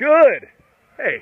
Good. Hey.